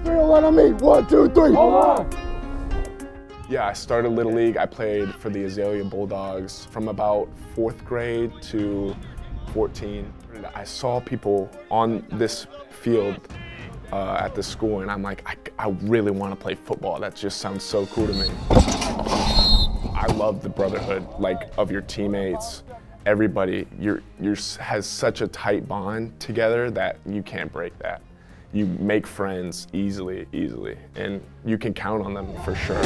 One, three, one on me. One, two, three. Hold on. Yeah, I started Little League. I played for the Azalea Bulldogs from about fourth grade to 14. I saw people on this field uh, at the school, and I'm like, I, I really want to play football. That just sounds so cool to me. I love the brotherhood, like of your teammates. Everybody, you're, you're has such a tight bond together that you can't break that. You make friends easily, easily, and you can count on them for sure.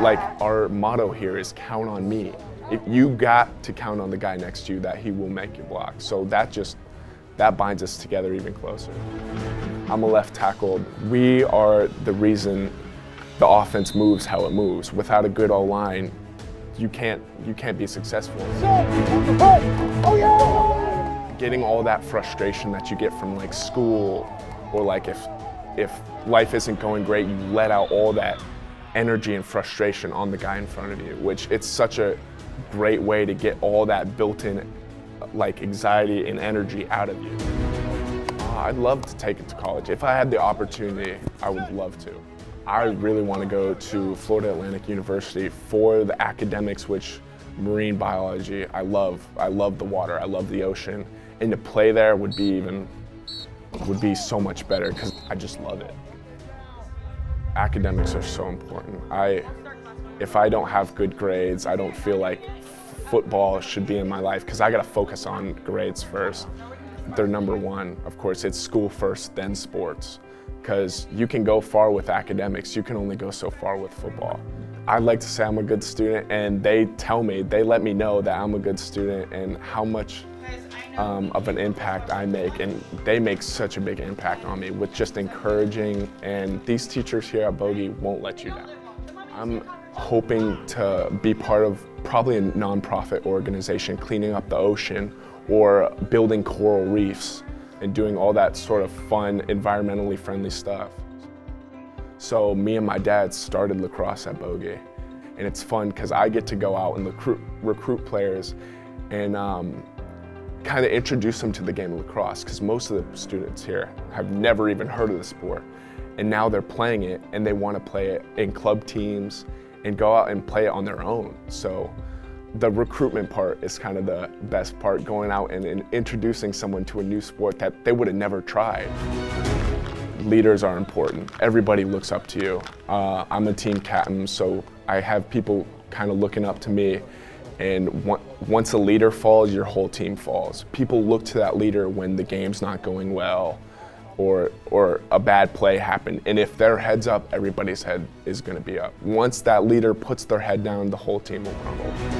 Like our motto here is count on me. If you got to count on the guy next to you that he will make you block. So that just that binds us together even closer. I'm a left tackle. We are the reason the offense moves how it moves. Without a good O-line, you can't, you can't be successful. Getting all that frustration that you get from like school or like if, if life isn't going great, you let out all that energy and frustration on the guy in front of you, which it's such a great way to get all that built-in like anxiety and energy out of you. Uh, I'd love to take it to college. If I had the opportunity, I would love to. I really want to go to Florida Atlantic University for the academics, which marine biology, I love. I love the water, I love the ocean. And to play there would be even, would be so much better because I just love it. Academics are so important. I, if I don't have good grades, I don't feel like football should be in my life because I got to focus on grades first. They're number one. Of course, it's school first, then sports. Because you can go far with academics, you can only go so far with football. I'd like to say I'm a good student, and they tell me, they let me know that I'm a good student and how much um, of an impact I make, and they make such a big impact on me with just encouraging, and these teachers here at Boca won't let you down. I'm hoping to be part of probably a nonprofit organization cleaning up the ocean or building coral reefs and doing all that sort of fun, environmentally friendly stuff. So me and my dad started lacrosse at Boca. And it's fun because I get to go out and recruit, recruit players and um, kind of introduce them to the game of lacrosse because most of the students here have never even heard of the sport. And now they're playing it and they want to play it in club teams and go out and play it on their own. So the recruitment part is kind of the best part, going out and, and introducing someone to a new sport that they would have never tried. Leaders are important. Everybody looks up to you. Uh, I'm a team captain, so I have people kind of looking up to me. And once a leader falls, your whole team falls. People look to that leader when the game's not going well or, or a bad play happened. And if their head's up, everybody's head is going to be up. Once that leader puts their head down, the whole team will crumble.